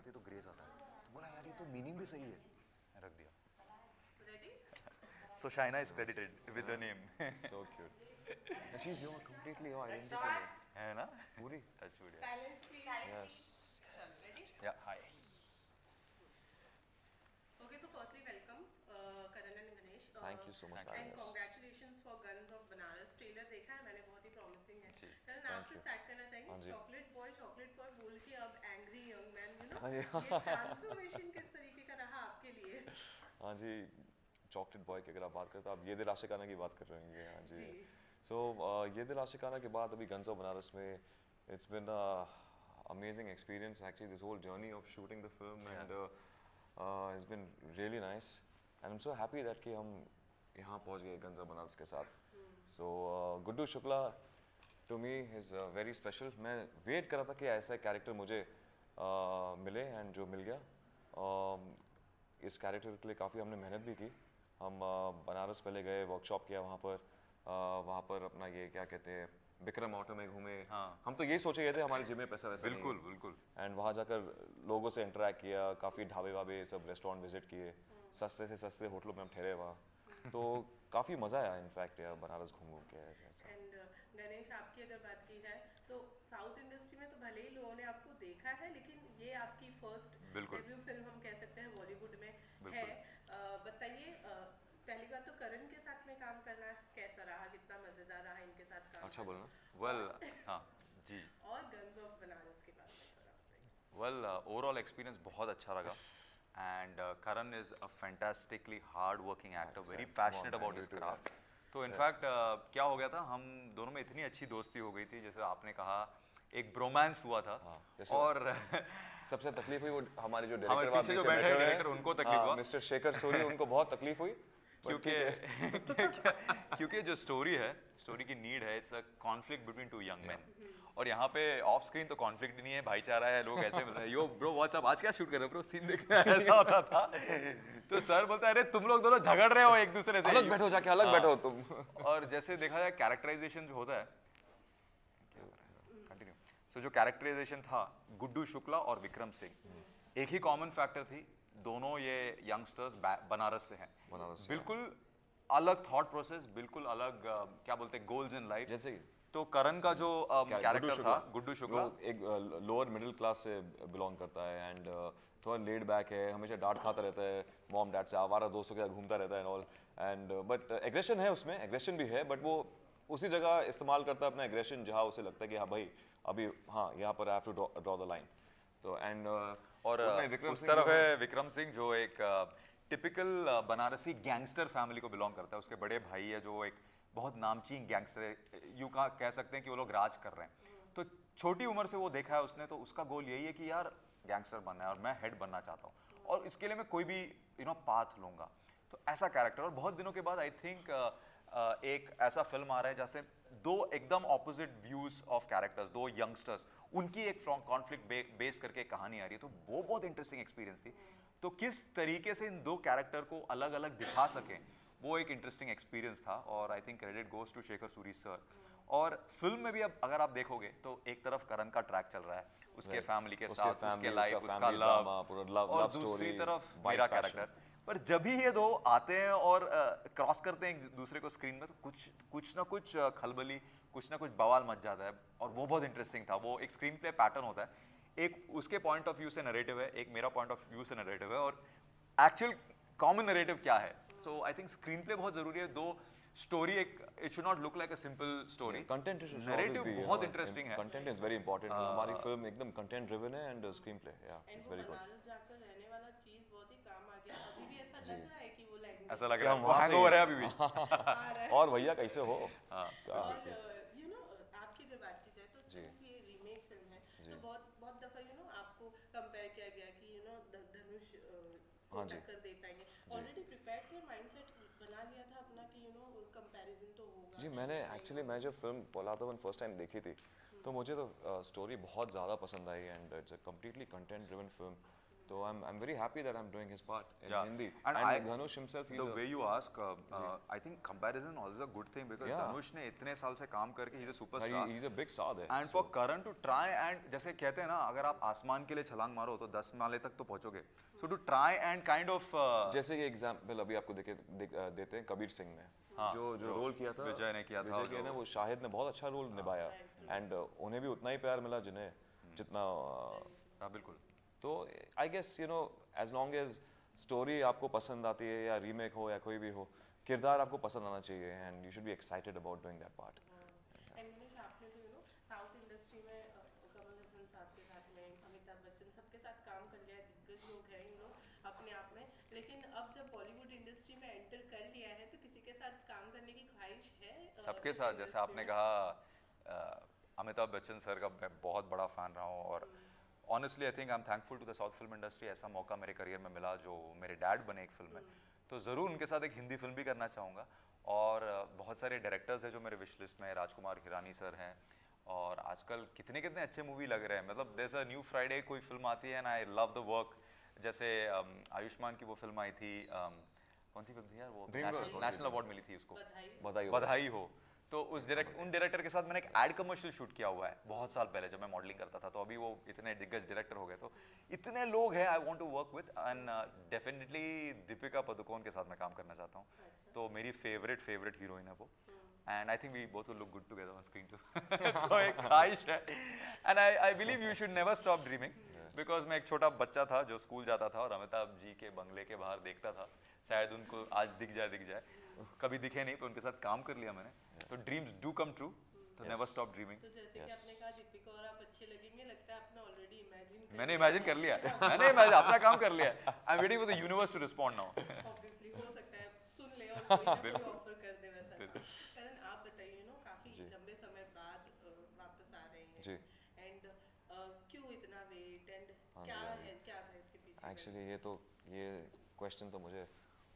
आती है तो ग्रेस आता है तो बोला यार ये तो मीनिंग भी सही है रख दिया? So Shaina is credited with the name. So cute. And she's your completely your identical. है ना? पूरी. That's good. Silence, please. Yes. Ready? Yeah. Hi. Okay, so firstly, welcome, uh, Karan and Ganesh. Uh, Thank you so much for having And us. congratulations for Guns of Banaras. Trailer देखा है मैंने बहुत ही है जी, आपसे start करना। Chocolate boy chocolate boy बोल के अब angry young man you know हाँ ये ट्रांसफॉर्मेशन किस तरीके का रहा आपके लिए? हाँ जी चॉकलेट बॉय की अगर आप बात करें तो आप ये दिल आशिकाना की बात कर रहे होंगे हाँ जी। सो ये दिल आशिकाना के बाद अभी गंज ऑफ़ बनारस में it's been amazing experience actually this whole journey of shooting the film and it's been really nice and I am so happy that कि हम यहाँ पहुँच गए गंज बनारस के साथ। So Guddu Shukla to me is very special मैं wait कर रहा था कि ऐसा कैरेक्टर मुझे uh, मिले एंड जो मिल गया। Um, इस कैरेक्टर के लिए काफ़ी हमने मेहनत भी की। हम uh, बनारस पहले गए वर्कशॉप किया वहाँ पर। Uh, वहाँ पर अपना ये क्या कहते हैं विक्रम ऑटो में घूमे। हाँ। हम तो यही सोचे गए थे हमारे जिम में पैसा वैसा बिल्कुल बिल्कुल। एंड वहाँ जाकर लोगों से इंटरेक्ट किया काफ़ी ढाबे वाबे सब रेस्टोरेंट विज़िट किए। सस्ते से सस्ते होटलों में हम ठहरे वहाँ। तो काफ़ी मज़ा आया इनफैक्ट यार बनारस घूम घूम के ऐसा ऐसा। एंड गणेश आपकी अगर बात की जाए तो साउथ इंडस्ट्री में तो भले ही लोगों ने आपको देखा है लेकिन ये आपकी फ़र्स्ट डेब्यू फ़िल्म हम कह सकते हैं बॉलीवुड में है। बताइए पहली बात तो करण के साथ में काम करना कैसा रहा? कितना मज़ेदार रहा इनके साथ काम अच्छा बोलना वेल हाँ जी। और गन्स ऑफ़ बनारस के बारे में वेल ओवरऑल एक्सपीरियंस बहुत अच्छा लगा and Karan is a fantastically hard working actor very Come on, passionate man, about you his craft तो इनफैक्ट uh, क्या हो गया था? हम दोनों में इतनी अच्छी दोस्ती हो गई थी जैसे आपने कहा एक ब्रोमांस हुआ था। हाँ, और सबसे तकलीफ़ हुई वो हमारे जो हमारे डायरेक्टर पीछे जो बैठे हैं डायरेक्टर उनको तकलीफ़ हुआ। मिस्टर शेखर सोरी उनको बहुत तकलीफ़ हुई क्योंकि क्योंकि जो स्टोरी है स्टोरी की नीड है it's a conflict between two young man और यहाँ पे ऑफ़ स्क्रीन तो कॉन्फ्लिक्ट नहीं है भाईचारा है लोग ऐसे मिल रहे हैं यो ब्रो व्हाट्सअप आज क्या शूट कर रहे हो ब्रो सीन देखना ऐसा होता था। तो सर बोलता है अरे तुम लोग दोनों झगड़ रहे हो एक दूसरे से। अलग बैठो जाके अलग हाँ। बैठो तुम। और जैसे देखा जाए कैरेक्टराइजेशन जो होता है कंटिन्यू सो जो कैरेक्टराइजेशन था गुड्डू शुक्ला और विक्रम सिंह एक ही कॉमन फैक्टर थी दोनों ये यंगस्टर्स बनारस से हैं। बनारस बिल्कुल अलग थॉट प्रोसेस बिल्कुल अलग क्या बोलते हैं गोल्स इन लाइफ जैसे तो करण का जो कैरेक्टर था गुड्डू शुक्ला? एक लोअर मिडिल क्लास से बिलोंग करता है एंड थोड़ा लेड बैक है हमेशा डांट खाता रहता है मॉम डैड से आवारा दोस्तों के साथ घूमता रहता है and all and but aggression है उसमें एग्रेशन भी है बट वो उसी जगह इस्तेमाल करता है अपना एग्रेशन जहाँ उसे लगता है कि हाँ भाई अभी हाँ यहाँ पर I have to draw the line तो एंड और उस तरफ़ है विक्रम सिंह जो एक टिपिकल बनारसी गैंगस्टर फैमिली को बिलोंग करता है उसके बड़े भाई है जो एक बहुत नामचीन गैंगस्टर यू का कह सकते हैं कि वो लोग राज कर रहे हैं। तो छोटी उम्र से वो देखा है उसने तो उसका गोल यही है कि यार गैंगस्टर बनना है और मैं हेड बनना चाहता हूँ। और इसके लिए मैं कोई भी यू नो पाथ लूँगा। तो ऐसा कैरेक्टर और बहुत दिनों के बाद आई थिंक एक ऐसा फ़िल्म आ रहा है जैसे दो एकदम ऑपोजिट व्यूज़ ऑफ़ कैरेक्टर्स दो यंगस्टर्स उनकी एक कॉन्फ्लिक्ट बेस करके कहानी आ रही है। तो वो बहुत इंटरेस्टिंग एक्सपीरियंस थी। तो किस तरीके से इन दो कैरेक्टर को अलग अलग दिखा सकें वो एक इंटरेस्टिंग एक्सपीरियंस था और I think credit goes to Shekhar Suri sir और फ़िल्म में भी अब अगर आप देखोगे तो एक तरफ़ करण का ट्रैक चल रहा है उसके फैमिली के साथ उसके लाइफ उसका लव और दूसरी तरफ़ मेरा कैरेक्टर पर जब भी ये दो आते हैं और क्रॉस करते हैं एक दूसरे को स्क्रीन में तो कुछ कुछ ना कुछ खलबली कुछ ना कुछ बवाल मच जाता है और वो बहुत इंटरेस्टिंग था। वो एक स्क्रीन प्ले पैटर्न होता है। एक उसके पॉइंट ऑफ़ व्यू से नरेटिव है एक मेरा पॉइंट ऑफ़ व्यू से नरेटिव है और एक्चुअल कॉमन नरेटिव क्या है? So I think screenplay बहुत ज़रूरी है। दो स्टोरी एक it should not look like a simple story content narrative बहुत इंटरेस्टिंग है। कंटेंट इज़ वेरी इंपॉर्टेंट हमारी फ़िल्म एकदम कंटेंट ड्रिवन है एंड स्क्रीन प्ले या इट्स वेरी गुड बनारस जाकर रहने वाला चीज़ बहुत ही काम आ गया अभी भी ऐसा लग रहा है कि वो लैंग्वेज ऐसा लग रहा है। हैंगओवर है अभी भी। है और भैया कैसे हो? क्या और यू नो आपकी अगर बात की जाए तो जी। ये रीमेक फ़िल्म है तो बहुत बहुत दफ़ा यू नो आपको कंपेयर किया गया कि यू नो धनुष को हाँ जी। टक्कर दे पाएँगे। ऑलरेडी थे माइंडसेट बना लिया था अपना कि यू नो कंपैरिजन तो होगा। जी मैंने एक्चुअली मैं जब फ़िल्म पोलातवन फ़र्स्ट टाइम देखी थी तो मुझे तो स्टोरी बहुत ज़्यादा पसंद आई and it's a completely content driven film So I'm I'm very happy that I'm doing his part in Yeah. Hindi. And And, I- Dhanush himself, he's the way you ask, uh, uh, I think comparison always a good thing because Yeah. Dhanush ने इतने साल से काम करके he's a superstar. he- he's a big star there. And for Karan to try and जैसे कहते हैं ना अगर आप आसमान के लिए छलांग मारो तो दस माले तक तो पहुंचोगे so to try and kind of जैसे कि एग्ज़ाम्पल अभी आपको देखे देख, अ, देते हैं कबीर सिंह में हाँ, जो जो रोल किया था विजय ने किया था, विजय ने वो शाहिद ने बहुत अच्छा रोल निभाया एंड उन्हें भी उतना ही प्यार मिला जिन्हें जितना हाँ बिल्कुल तो I guess you know as long as story आपको पसंद आती है या रीमेक हो या कोई भी हो किरदार आपको पसंद आना चाहिए and you should be excited about doing that part and आपने भी यू नो साउथ इंडस्ट्री में कमल हसन साहब के साथ में अमिताभ बच्चन सबके साथ काम कर लिया दिग्गज लोग हैं यू नो अपने आप में। लेकिन अब जब बॉलीवुड इंडस्ट्री में एंटर कर लिया है तो किसी के साथ काम करने की ख्वाहिश है सबके साथ जैसे आपने कहा अमिताभ बच्चन सर का मैं बहुत बड़ा फ़ैन रहा हूँ और honestly I think I am thankful to the south film industry ऐसा मौका मेरे करियर में मिला जो मेरे डैड बने एक फ़िल्म में। तो ज़रूर उनके साथ एक हिंदी फ़िल्म भी करना चाहूँगा। और बहुत सारे डायरेक्टर्स हैं जो मेरे विश लिस्ट में राजकुमार हिरानी सर हैं। और आजकल कितने कितने अच्छे मूवी लग रहे हैं। मतलब जैसा न्यू फ्राइडे कोई फ़िल्म आती है and I love the work जैसे आयुष्मान की वो फ़िल्म आई थी कौन सी फ़िल्म थी यार? वो नेशनल अवार्ड मिली थी उसको। बधाई बताइए बधाई हो। तो उस डायरेक्ट उन डायरेक्टर के साथ मैंने एक एड कमर्शियल शूट किया हुआ है बहुत साल पहले जब मैं मॉडलिंग करता था तो अभी वो इतने दिग्गज डायरेक्टर हो गए तो इतने लोग हैं I want to work with and definitely Deepika Padukone के साथ मैं काम करना चाहता हूँ। अच्छा। तो मेरी फेवरेट फेवरेट हीरोइन है वो। And I think we both look good together on screen too तो एक ख्वाहिश है। And I I believe you should never stop dreaming because मैं एक छोटा बच्चा था जो स्कूल जाता था और अमिताभ जी के बंगले के बाहर देखता था शायद उनको आज दिख जाए दिख जाए। कभी दिखे नहीं पर उनके साथ काम कर लिया मैंने। तो ड्रीम्स डू कम ट्रू तो नेवर स्टॉप ड्रीमिंग तो जैसे कि आपने कहा दीपिका और आप अच्छे लगेंगे लगता है आपने ऑलरेडी इमेजिन मैंने इमेजिन कर लिया। मैंने imagine अपना काम कर लिया। I am waiting for the universe to respond now obviously हो सकता है सुन ले और कोई ऑफ़र कर दे वैसा। करण आप बताइए यू नो काफ़ी लंबे समय बाद वापस आ रहे हैं। जी। एंड क्यों इतना वेट एंड हाँ क्या हाँ है क्या था इसके पीछे एक्चुअली ये तो ये क्वेश्चन तो मुझे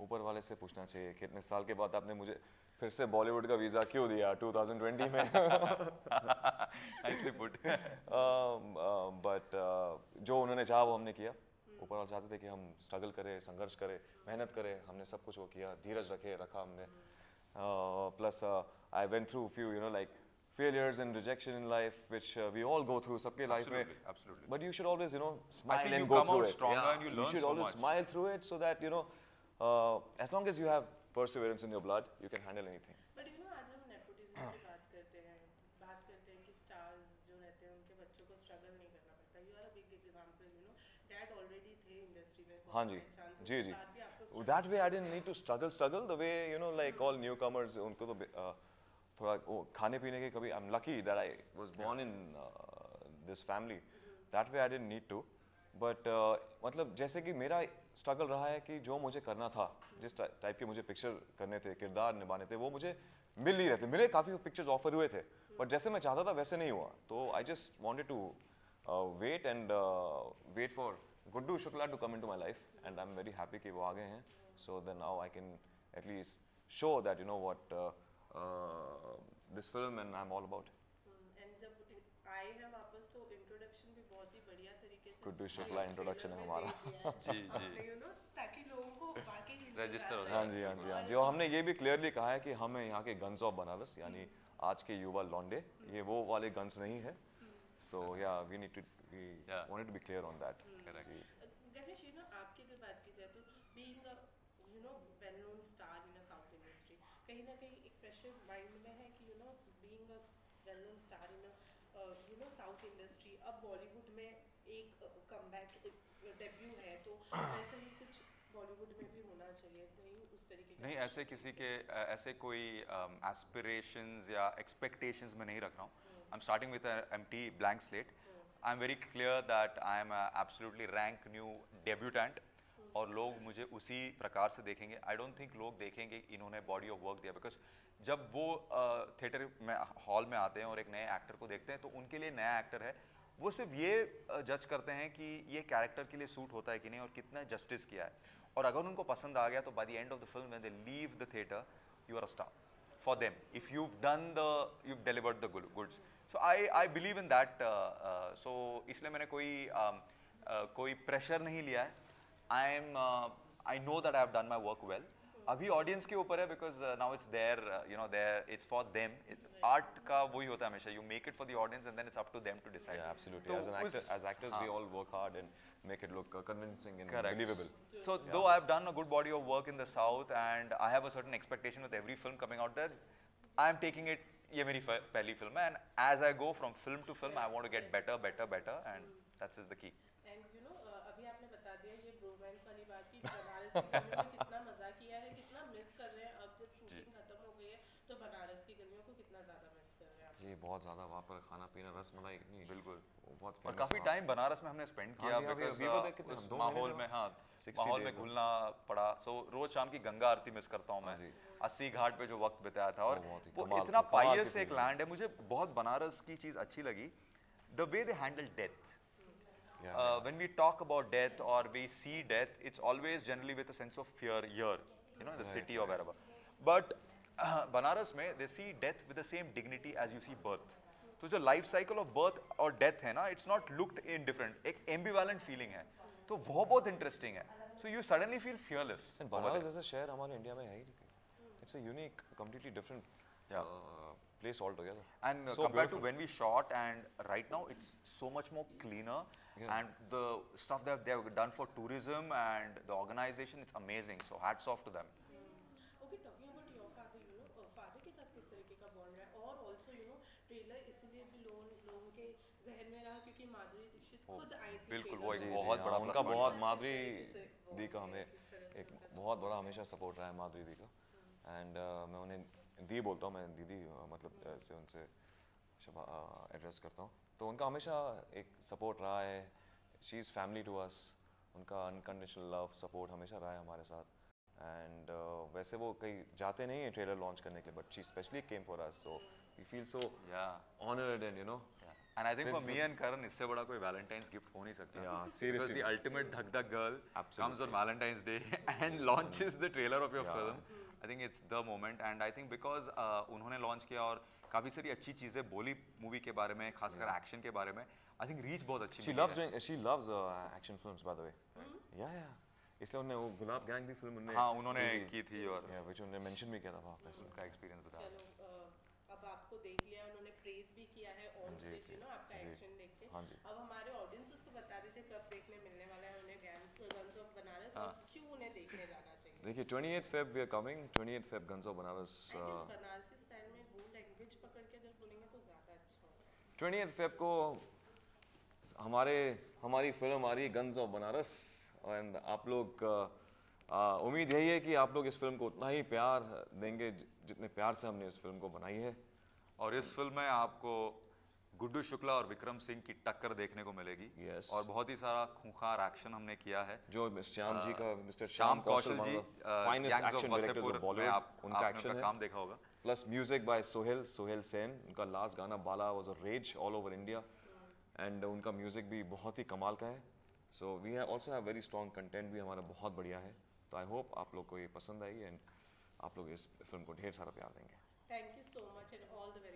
ऊपर वाले से पूछना चाहिए कि इतने साल के बाद आपने मुझे फिर से बॉलीवुड का वीज़ा क्यों दिया 2020 में नाइसली पुट बट जो उन्होंने चाहा वो हमने किया ऊपर वाले चाहते थे कि हम स्ट्रगल करें संघर्ष करें मेहनत करें हमने सब कुछ वो किया धीरज रखे रखा हमने plus I went through few you know like failures and rejection in life which uh, we all go through सबके life में Absolutely, but you should always you know smile and you go through it stronger yeah. and you learn should so always much. smile through it so that you know uh, as long as you have perseverance in your blood you can handle anything but you know आज हम nepotism की बात करते हैं बात करते हैं कि स्टार्स जो रहते हैं उनके बच्चों को स्ट्रगल नहीं करना पड़ता you are a big example you know dad already थे इंडस्ट्री में हाँ जी पहचान, तो जी उसके जी बाद भी आपको that way I didn't need to struggle struggle the way you know like all newcomers उनको तो uh, थोड़ा वो खाने पीने के कभी I'm lucky that I was born in uh, this family that way I didn't need to but uh, मतलब जैसे कि मेरा स्ट्रगल रहा है कि जो मुझे करना था जिस टाइप के मुझे पिक्चर करने थे किरदार निभाने थे वो मुझे मिल नहीं रहे थे। मिले काफ़ी पिक्चर्स ऑफ़र हुए थे बट जैसे मैं चाहता था वैसे नहीं हुआ। तो I just wanted to wait and wait for Guddu Shukla to come in to my life and I am very happy कि वो आ गए हैं। So then now I can at least show that you know what this film and I am all about and जब आए हैं वापस तो इंट्रोडक्शन भी बहुत ही बढ़िया तरीके से गुड्डू शुक्ला introduction है हमारा। जी, जी। ताकि लोगों को वाकई Register हो हाँ। जी हाँ जी हाँ जी। और हमने ये भी क्लियरली कहा है कि हमें यहाँ के गन्स ऑफ़ बनारस यानी आज के युवा लॉन्डे ये वो वाले गन्स नहीं है। So yeah we need to we. Wanted to be clear on that Correct. Ganesh you know आपकी अगर बात की जाए तो being a you know well known star in a south industry कहीं ना कहीं एक प्रेशर माइंड में है कि you know being a well known star in a you know south industry अब बॉलीवुड में एक कमबैक डेब्यू है तो ऐसे ही कुछ बॉलीवुड में भी होना चाहिए नहीं उस तरीके नहीं ऐसे किसी के ऐसे कोई एस्पिरेशंस या एक्सपेक्टेशंस में नहीं रख रहा हूँ। I am starting with empty blank slate I am very clear that I am absolutely brand new debutante और लोग मुझे उसी प्रकार से देखेंगे। आई डोंट थिंक लोग देखेंगे इन्होंने बॉडी ऑफ़ वर्क दिया बिकॉज़ जब वो थिएटर में हॉल में आते हैं और एक नए एक्टर को देखते हैं तो उनके लिए नया एक्टर है। वो सिर्फ़ ये जज करते हैं कि ये कैरेक्टर के लिए सूट होता है कि नहीं और कितना जस्टिस किया है। और अगर उनको पसंद आ गया तो by the end of the film when they leave the theatre you are a star for them if you done the you delivered the goods so I I believe in that so इसलिए मैंने कोई um, uh, कोई pressure नहीं लिया है। I am I know that I have done my work well अभी audience के ऊपर है because now it's there you know there it's for them art का वही होता है हमेशा you make it for the audience and then it's up to them to decide Yeah, absolutely. as an actor, as actors, we all work hard and make it look uh, convincing and Correct. believable. So though I've done a good body of work in the south and I have a certain expectation with every film coming out there, I am taking it. ये मेरी फ- पहली film है and as I go from film to film, I want to get better, better, better, and that's is the key. And you know अभी आपने बता दिया ये ब्रोमांस वाली बात की बनारस की गर्मियों में कितना मज़ा किया है कितना मिस कर रहे हैं। अब जब शूटिंग खत्म हो गई है तो बनारस की गर्मियों को कितना ज़्यादा मिस कर रहे हैं आप? ये बहुत ज़्यादा वहाँ पर खाना पीना रस मलाई नहीं बिल्कुल। बहुत और काफ़ी टाइम बनारस में हमने स्पेंड किया हाँ जी, हाँ, because, अभी- अभी uh, तो माहौल में हाँ माहौल में घुलना पड़ा। सो रोज शाम की गंगा आरती मिस करता हूँ मैं। अस्सी घाट पे जो वक्त बिताया था और वो ही इतना पाइयस एक लैंड है। मुझे बहुत बनारस की चीज़ अच्छी लगी। The way they handle death Yeah, uh, when we talk about death or we see death, it's always generally with a sense of fear here, you know, in the right, city right. or wherever. But uh, Banaras में they see death with the same dignity as you see birth. तो जो life cycle of birth और death है ना it's not looked indifferent एक एम्बिवेलेंट feeling है तो वो बहुत इंटरेस्टिंग है so you suddenly feel fearless Banaras जैसा शहर हमारे इंडिया में है ही नहीं it's a unique completely different Yeah. uh, place altogether And uh, So compared beautiful. to when we shot, and right now it's so much more cleaner. Yeah. And the stuff that they've done for tourism and the organization, it's amazing. So hats off to them. Okay talking about your father you know father के साथ किस तरीके का bond है और also you know trailer इसलिए भी लोग लोगों के जहन में रहा क्योंकि माधुरी दीक्षित खुद आई थी बिल्कुल, वो एक बहुत हाँ, बड़ा उनका बहुत माधुरी दी का हमें एक बहुत बड़ा हमेशा सपोर्ट रहा है माधुरी दी का एंड मैं उन्हें दी बोलता हूँ मैं दीदी मतलब ऐसे उनसे एड्रेस करता हूँ। तो उनका हमेशा एक सपोर्ट रहा है। She is family to us उनका अनकंडीशनल लव सपोर्ट हमेशा रहा है हमारे साथ। एंड uh, वैसे वो कहीं जाते नहीं हैं ट्रेलर लॉन्च करने के लिए but she specially came for us so we feel so honoured and you know And I think for me and Karan, इससे बड़ा कोई Valentine's gift हो नहीं सकता. Yeah, Because seriously. the ultimate Dhak Dhak girl comes Absolutely. on Valentine's Day and launches the think it's the moment and I think because uh, उन्होंने launch किया और काफ़ी सारी अच्छी चीज़ें बोली मूवी के बारे में खासकर एक्शन के बारे में आई थिंक रीच बहुत अच्छी She milli loves doing. She loves uh, action films, by the way. Yeah, yeah. इसलिए उन्होंने वो गुलाब गैंग भी फ़िल्म उन्होंने हाँ उन्होंने की थी। और which उन्होंने mention भी किया था वहाँ पे उनका एक्सपीरियंस बताया चलो अब आपको देख लिया उन्होंने प्रेज भी किया है ऑन जी, स्टेज जी, यू नो आपका एक्शन देख के हाँ जी। अब हमारे ऑडियंसेस को बता दीजिए कब देखने मिलने वाला है उन्हें गन्स ऑफ़ बनारस और हाँ। क्यों उन्हें देखने जाना देखिए 28th Feb we are coming. 28th Feb Guns of Banaras and uh, इस बनारसी स्टाइल में वो लैंग्वेज पकड़ के अगर बोलेंगे तो ज़्यादा अच्छा होगा। 28th Feb को हमारे हमारी फ़िल्म आ रही है गन्स ऑफ़ बनारस एंड आप लोग uh, uh, उम्मीद यही है कि आप लोग इस फ़िल्म को उतना ही प्यार देंगे जितने प्यार से हमने इस फ़िल्म को बनाई है। और इस फ़िल्म में आपको गुड्डू शुक्ला और विक्रम सिंह की टक्कर देखने को मिलेगी। Yes. और बहुत ही सारा खूंखार एक्शन हमने किया है। जो श्याम जी का मिस्टर श्याम कौशल जी उनका एक्शन काम देखा होगा। Plus music by Sohel Sohel Sen उनका लास्ट गाना Bala was a rage all over India and उनका म्यूज़िक भी बहुत ही कमाल का है। So we have also have very strong content भी हमारा बहुत बढ़िया है। तो आई होप आप लोग को ये पसंद आई एंड आप लोग इस फ़िल्म को ढेर सारा प्यार देंगे। Thank you so much and all the very